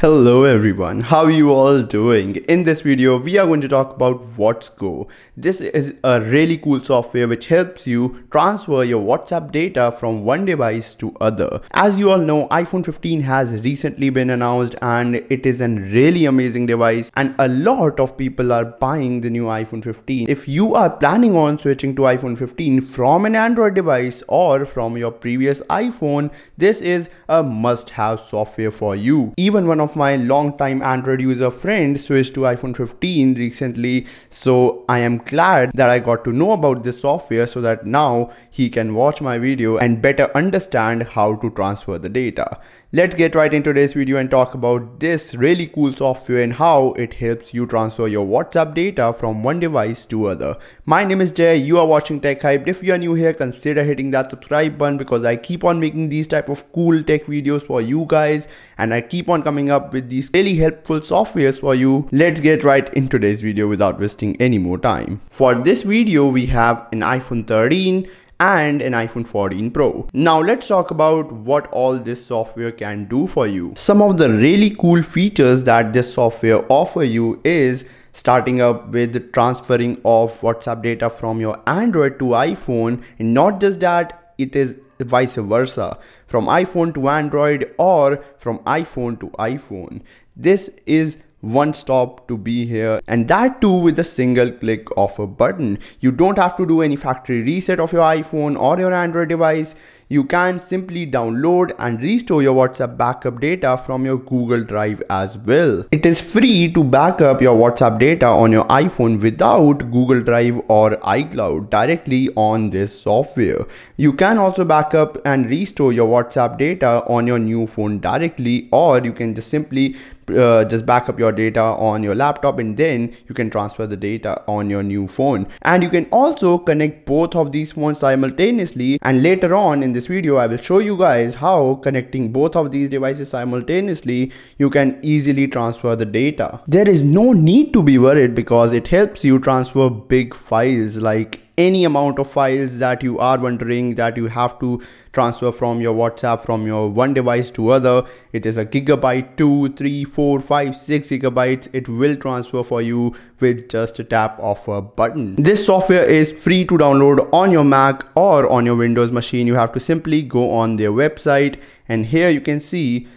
Hello everyone, how are you all doing? In this video, we are going to talk about WatsGo. This is a really cool software which helps you transfer your WhatsApp data from one device to other. As you all know, iPhone 15 has recently been announced and it is a really amazing device and a lot of people are buying the new iPhone 15. If you are planning on switching to iPhone 15 from an Android device or from your previous iPhone, this is a must-have software for you. Even one of of my long-time Android user friend switched to iPhone 15 recently. So I am glad that I got to know about this software so that now he can watch my video and better understand how to transfer the data. Let's get right into today's video and talk about this really cool software and how it helps you transfer your WhatsApp data from one device to other. My name is Jai, you are watching Tech Hyped. If you are new here, consider hitting that subscribe button because I keep on making these type of cool tech videos for you guys and I keep on coming up with these really helpful softwares for you. Let's get right into today's video without wasting any more time. For this video, we have an iPhone 13 and an iPhone 14 Pro. Now let's talk about what all this software can do for you. Some of the really cool features that this software offer you is starting up with transferring of WhatsApp data from your Android to iPhone and not just that it is vice versa from iPhone to Android or from iPhone to iPhone. This is one stop to be here and that too with a single click of a button. You don't have to do any factory reset of your iPhone or your Android device you can simply download and restore your WhatsApp backup data from your Google Drive as well. It is free to backup your WhatsApp data on your iPhone without Google Drive or iCloud directly on this software. You can also backup and restore your WhatsApp data on your new phone directly or you can just simply uh, just back up your data on your laptop and then you can transfer the data on your new phone and you can also connect both of these phones simultaneously and later on in this video I will show you guys how connecting both of these devices simultaneously you can easily transfer the data. There is no need to be worried because it helps you transfer big files like any amount of files that you are wondering that you have to transfer from your whatsapp from your one device to other it is a gigabyte two three four five six gigabytes it will transfer for you with just a tap of a button. This software is free to download on your mac or on your windows machine. You have to simply go on their website and here you can see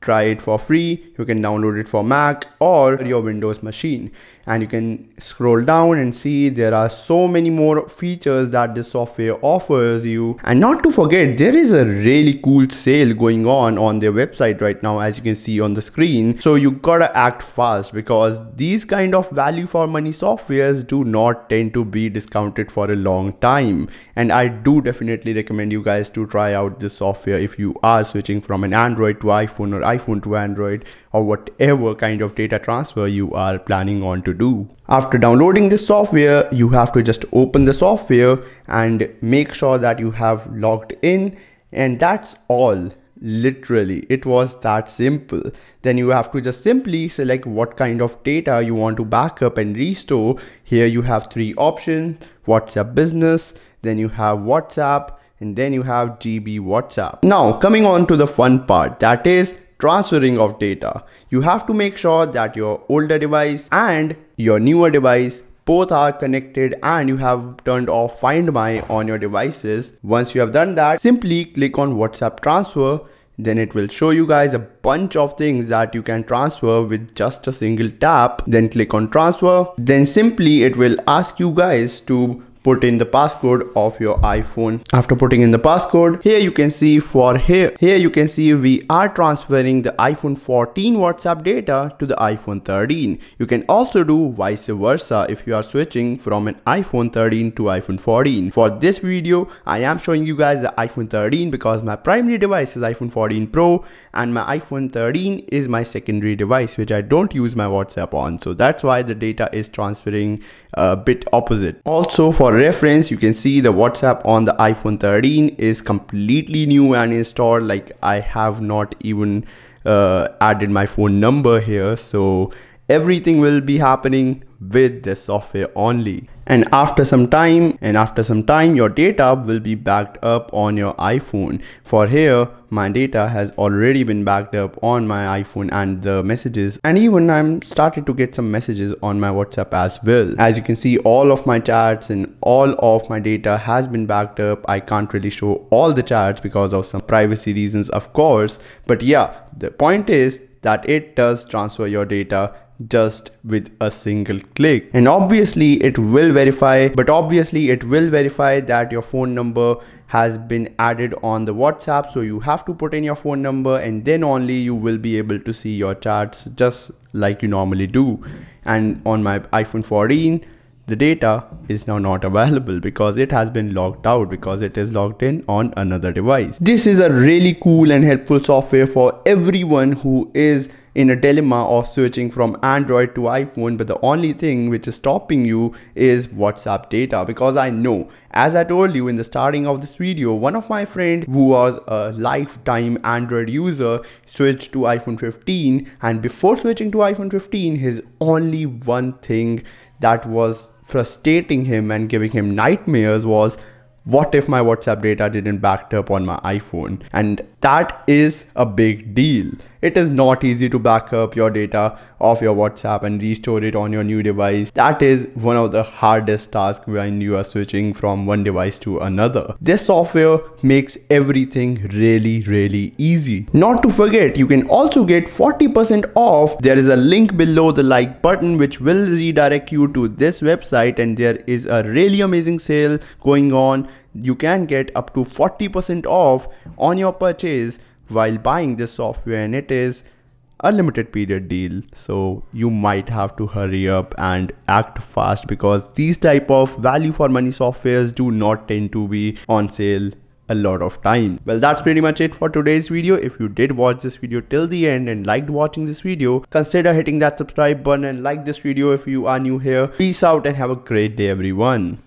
try it for free. You can download it for mac or your windows machine and you can scroll down and see there are so many more features that this software offers you. And not to forget there is a really cool sale going on on their website right now as you can see on the screen. So you gotta act fast because these kind of value for money softwares do not tend to be discounted for a long time. And i do definitely recommend you guys to try out this software if you are switching from an android to iphone or iphone to android or whatever kind of data transfer you are planning on to do. After downloading this software, you have to just open the software and make sure that you have logged in. And that's all literally. It was that simple. Then you have to just simply select what kind of data you want to backup and restore. Here you have three options. Whatsapp business? Then you have whatsapp. And then you have gb whatsapp. Now coming on to the fun part. That is transferring of data. You have to make sure that your older device and your newer device both are connected and you have turned off find my on your devices. Once you have done that, simply click on WhatsApp transfer then it will show you guys a bunch of things that you can transfer with just a single tap then click on transfer then simply it will ask you guys to put in the passcode of your iPhone. After putting in the passcode, here you can see for here, here you can see we are transferring the iPhone 14 WhatsApp data to the iPhone 13. You can also do vice versa if you are switching from an iPhone 13 to iPhone 14. For this video, I am showing you guys the iPhone 13 because my primary device is iPhone 14 Pro and my iPhone 13 is my secondary device which I don't use my WhatsApp on. So that's why the data is transferring a bit opposite. Also for for reference you can see the whatsapp on the iphone 13 is completely new and installed. Like i have not even uh, added my phone number here. So everything will be happening with this software only. And after some time and after some time your data will be backed up on your iphone. For here my data has already been backed up on my iphone and the messages. And even i'm started to get some messages on my whatsapp as well. As you can see all of my chats and all of my data has been backed up. I can't really show all the chats because of some privacy reasons of course. But yeah the point is that it does transfer your data just with a single click. And obviously it will verify but obviously it will verify that your phone number has been added on the whatsapp. So you have to put in your phone number and then only you will be able to see your chats just like you normally do. And on my iphone 14 the data is now not available because it has been logged out because it is logged in on another device. This is a really cool and helpful software for everyone who is in a dilemma of switching from Android to iPhone but the only thing which is stopping you is WhatsApp data because I know as I told you in the starting of this video one of my friend who was a lifetime Android user switched to iPhone 15 and before switching to iPhone 15 his only one thing that was frustrating him and giving him nightmares was what if my WhatsApp data didn't backed up on my iPhone? And that is a big deal. It is not easy to back up your data of your WhatsApp and restore it on your new device. That is one of the hardest tasks when you are switching from one device to another. This software makes everything really, really easy. Not to forget, you can also get 40% off. There is a link below the like button which will redirect you to this website and there is a really amazing sale going on. You can get up to 40% off on your purchase while buying this software and it is a limited period deal. So you might have to hurry up and act fast because these type of value for money softwares do not tend to be on sale a lot of time. Well that's pretty much it for today's video. If you did watch this video till the end and liked watching this video consider hitting that subscribe button and like this video if you are new here. Peace out and have a great day everyone